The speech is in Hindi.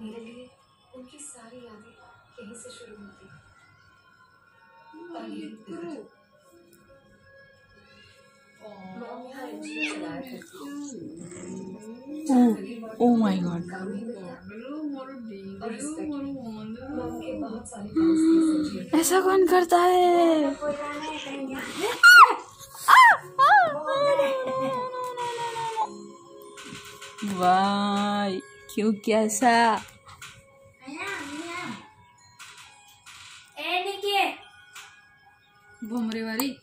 मेरे लिए उनकी सारी यादें यहीं से शुरू होती हैं। ही से एनजीओ ऐसा कौन करता है? वाह। क्यों कैसा Niki. भुमरे वाली.